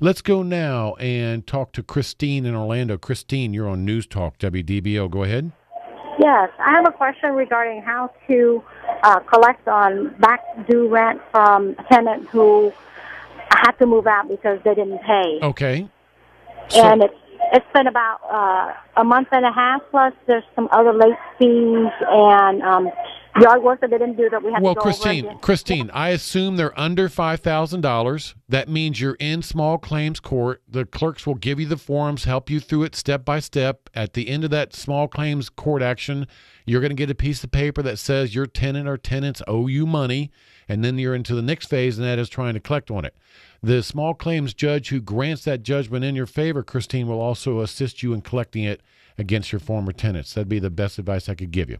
Let's go now and talk to Christine in Orlando. Christine, you're on News Talk WDBO. Go ahead. Yes, I have a question regarding how to uh, collect on back due rent from a tenant who had to move out because they didn't pay. Okay. So, and it's it's been about uh, a month and a half. Plus, there's some other late fees and um, yard work that they didn't do that we have well, to go over Christine, again. Christine, I assume they're under five thousand dollars. That means you're in small claims court. The clerks will give you the forms, help you through it step by step. At the end of that small claims court action, you're going to get a piece of paper that says your tenant or tenants owe you money, and then you're into the next phase, and that is trying to collect on it. The small claims judge who grants that judgment in your favor, Christine, will also assist you in collecting it against your former tenants. That'd be the best advice I could give you.